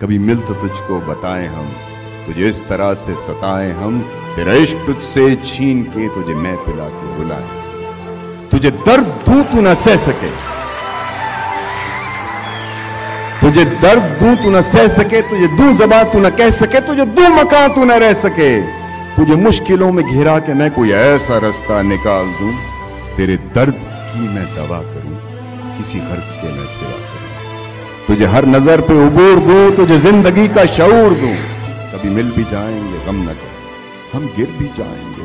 कभी मिल तो तुझको बताएँ हम, तुझे इस तरह से सताएँ हम तेरा इश्क तुझसे छीन के तुझे मैं पिला के बुलाए। तुझे दर्द दू तू न सह सके। तुझे दर्द दू तू न सह सके, तुझे दू जबा तू न कह सके, तुझे दू मकान तू न रह सके। तुझे मुश्किलों में घिरा के मैं कोई ऐसा रास्ता निकाल दूँ, तेरे दर्द की मैं दवा करूँ, किसी गर्ज के मैं सेवा तुझे हर नज़र पे उबूर दूँ, तुझे ज़िंदगी का शऊर दूँ। कभी मिल भी जाएँगे, गम न कर। हम गिर भी जाएँगे।